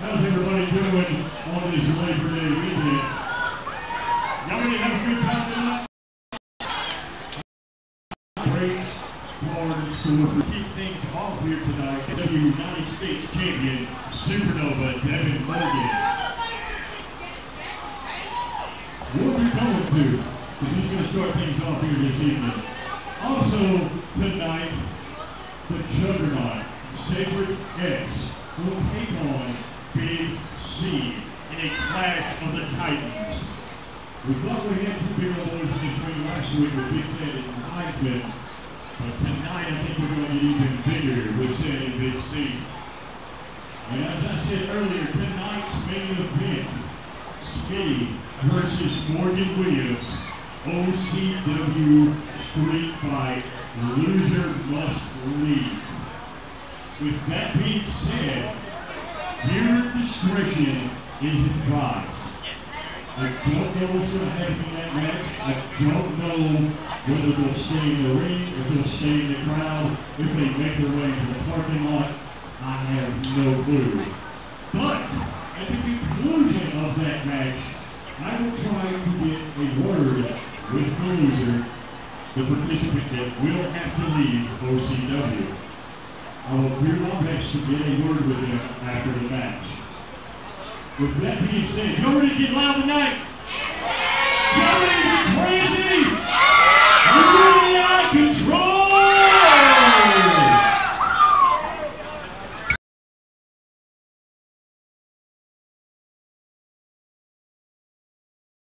How's everybody doing on this Labor Day weekend? Y'all ready to have a good time tonight? Praise Florida Super. Keep things off here tonight. The United States champion, Supernova Devin Morgan. What are we going to? Because he's going to start things off here this evening. Also tonight, the Juggernaut, Sacred X, will take on Big C in a clash of the Titans. We thought we had two big the ring last week with Big Ted and Heisman, but tonight I think we're going to get even bigger with and Big C. And as I said earlier, tonight's main event, Skitty versus Morgan Williams, OCW Street Fight, loser must leave. With that being said, your discretion is advised. I don't know what's going to happen in that match. I don't know whether they'll stay in the ring, if they'll stay in the crowd, if they make their way into the parking lot. I have no clue. But at the conclusion of that match, I will try to get a word with the loser, the participant that will have to leave OCW. I will do my best to get a word with him after the match. With that being said, you ready to get loud tonight? Yeah.